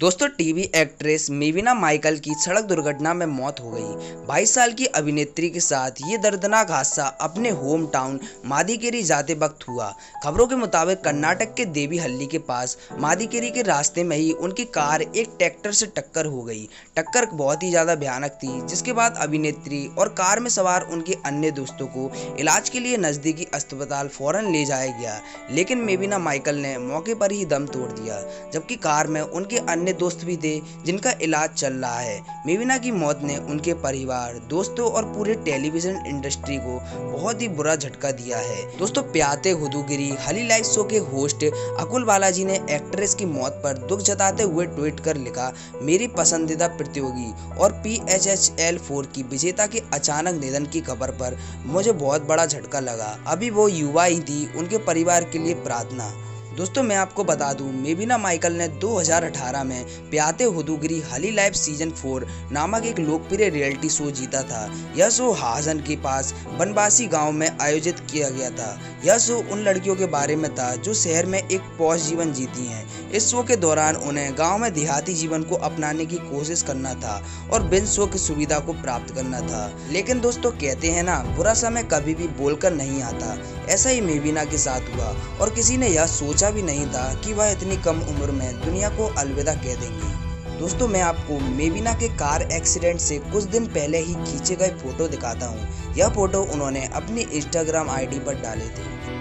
दोस्तों, TV actress मेविना Michael की सड़क दुर्घटना में मौत हो गई। 22 साल की अभिनेत्री के साथ ये दर्दनाक हादसा अपने होम टाउन मादीकेरी जाते वक्त हुआ। खबरों के मुताबिक कर्नाटक के देवी हल्ली के पास मादीकेरी के रास्ते में ही उनकी कार एक ट्रैक्टर से टक्कर हो गई। टक्कर बहुत ही ज़्यादा भयानक थी, जिसके बाद अभिनेत्री और कार में सवार उनके अन्य दोस्तों को इलाज के लिए नज़दीकी अस्पताल फ़ौरन ले जाया गया, लेकिन मेविना माइकल ने मौके पर ही दम तोड़ दिया, जबकि कार में उनके अन्य अन्य दोस्त भी थे जिनका इलाज चल रहा है। मेविना की मौत ने उनके परिवार, दोस्तों और पूरे टेलीविज़न इंडस्ट्री को बहुत ही बुरा झटका दिया है। दोस्तों, प्याते हुदूगिरी, हली लाइफ शो के होस्ट अकुल बालाजी ने एक्ट्रेस की मौत पर दुख जताते हुए ट्वीट कर लिखा, मेरी पसंदीदा प्रतियोगी और P H H L four की विजेता के अचानक निधन की खबर पर मुझे बहुत बड़ा झटका लगा। अभी वो युवा ही थी, उनके परिवार के लिए प्रार्थना। दोस्तों, मैं आपको बता दूँ मेबिना माइकल ने 2018 में प्याते हुदूगिरी हली लाइफ सीज़न फोर नामक एक लोकप्रिय रियलिटी शो जीता था। यह शो हाजन के पास बनबासी गाँव में आयोजित किया गया था। यह शो उन लड़कियों के बारे में था जो शहर में एक पौष जीवन जीती हैं। इस शो के दौरान उन्हें गाँव में देहाती जीवन को अपनाने की कोशिश करना था और बिन शो की सुविधा को प्राप्त करना था। लेकिन दोस्तों, कहते हैं ना, बुरा समय कभी भी बोलकर नहीं आता। ऐसा ही मेबिना के साथ हुआ और किसी ने यह सोचा भी नहीं था कि वह इतनी कम उम्र में दुनिया को अलविदा कह देंगी। दोस्तों, मैं आपको मेबिना के कार एक्सीडेंट से कुछ दिन पहले ही खींचे गए फ़ोटो दिखाता हूँ। यह फ़ोटो उन्होंने अपनी इंस्टाग्राम आईडी पर डाले थे।